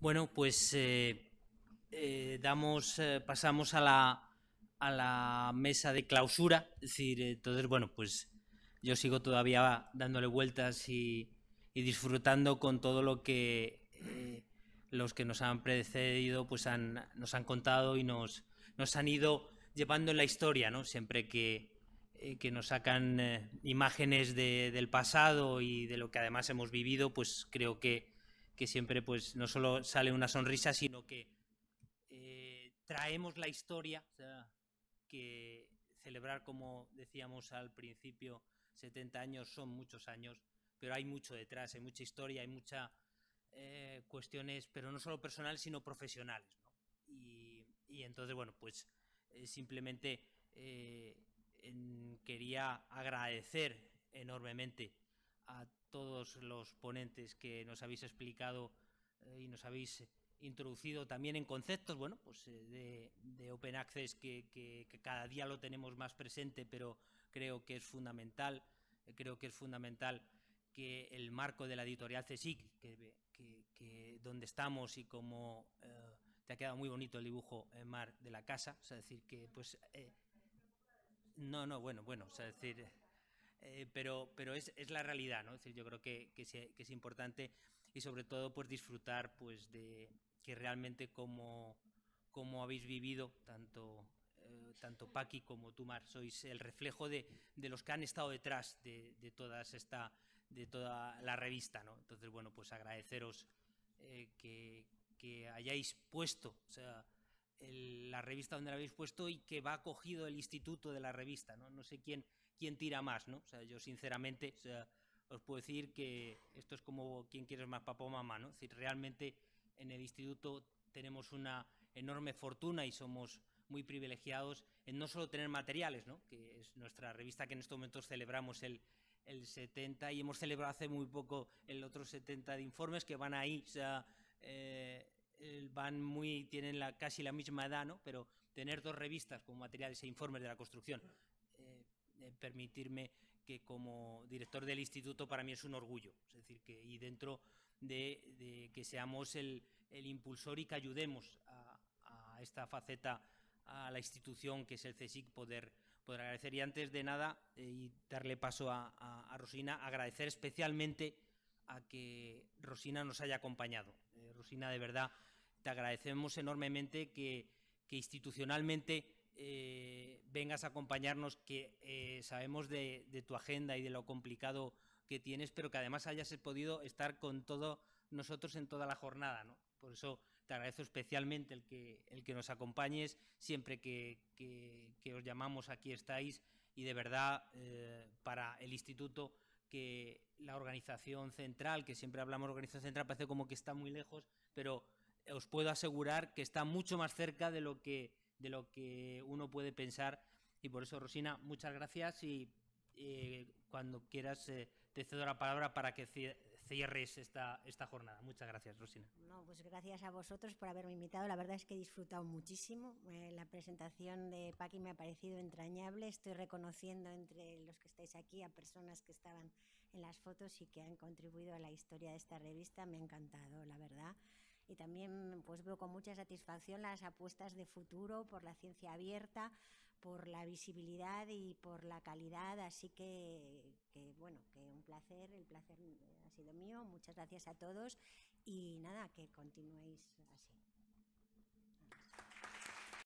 Bueno, pues eh, eh, damos, eh, pasamos a la, a la mesa de clausura. Es decir, entonces, bueno, pues yo sigo todavía dándole vueltas y, y disfrutando con todo lo que eh, los que nos han precedido pues han, nos han contado y nos, nos han ido llevando en la historia, ¿no? Siempre que, eh, que nos sacan imágenes de, del pasado y de lo que además hemos vivido, pues creo que, que siempre pues no solo sale una sonrisa, sino que eh, traemos la historia, que celebrar, como decíamos al principio, 70 años son muchos años, pero hay mucho detrás, hay mucha historia, hay muchas eh, cuestiones, pero no solo personales, sino profesionales. Y, entonces, bueno, pues eh, simplemente en, quería agradecer enormemente a todos los ponentes que nos habéis explicado eh, y nos habéis introducido también en conceptos, bueno, pues eh, de, Open Access que, cada día lo tenemos más presente, pero creo que es fundamental, eh, creo que es fundamental que el marco de la editorial CSIC, que, donde estamos y como te ha quedado muy bonito el dibujo, Mar, de la casa, o decir que pues... No, no, bueno, bueno, o decir... Eh, pero, pero es, es, la realidad, ¿no? Es decir, yo creo que, que, que, es importante y sobre todo pues disfrutar pues de que realmente como, como habéis vivido tanto eh, tanto Paqui como tú Mar sois el reflejo de, de los que han estado detrás de, de todas esta de toda la revista, ¿no? Entonces, bueno, pues agradeceros eh, que, que, hayáis puesto, o sea, el, la revista donde la habéis puesto y que va acogido el instituto de la revista, ¿no? No sé quién, quién tira más, ¿no? O sea, yo sinceramente, o sea, os puedo decir que esto es como quién quiere más papá o mamá, ¿no? Es decir, realmente en el instituto tenemos una enorme fortuna y somos muy privilegiados en no solo tener materiales, ¿no? que es nuestra revista que en estos momentos celebramos el, el 70 y hemos celebrado hace muy poco el otro 70 de informes que van ahí, o sea, eh, van muy, tienen la, casi la misma edad, ¿no? pero tener dos revistas con materiales e informes de la construcción, eh, eh, permitirme que como director del instituto para mí es un orgullo, es decir, que y dentro de, que seamos el, impulsor y que ayudemos a, esta faceta a la institución que es el CSIC poder, poder agradecer. Y antes de nada, eh, y darle paso a, Rosina, agradecer especialmente a que Rosina nos haya acompañado. Rosina, de verdad, te agradecemos enormemente que, institucionalmente eh, vengas a acompañarnos, que eh, sabemos de, tu agenda y de lo complicado que tienes, pero que además hayas podido estar con todos nosotros en toda la jornada. ¿no? Por eso te agradezco especialmente el que, el que nos acompañes, siempre que, que, que os llamamos aquí estáis y de verdad eh, para el instituto que la organización central, que siempre hablamos de organización central, parece como que está muy lejos, pero os puedo asegurar que está mucho más cerca de lo que, de lo que uno puede pensar. Y por eso, Rosina, muchas gracias y eh, cuando quieras eh, te cedo la palabra para que cierres esta, esta jornada. Muchas gracias, Rosina. No, pues gracias a vosotros por haberme invitado. La verdad es que he disfrutado muchísimo. Eh, la presentación de Paqui me ha parecido entrañable. Estoy reconociendo entre los que estáis aquí a personas que estaban en las fotos y que han contribuido a la historia de esta revista. Me ha encantado, la verdad y también pues veo con mucha satisfacción las apuestas de futuro por la ciencia abierta, por la visibilidad y por la calidad, así que, que bueno, que un placer, el placer ha sido mío, muchas gracias a todos y nada, que continuéis así.